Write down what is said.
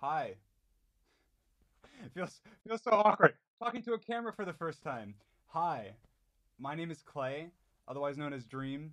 Hi. Feels feels so awkward talking to a camera for the first time. Hi, my name is Clay, otherwise known as Dream.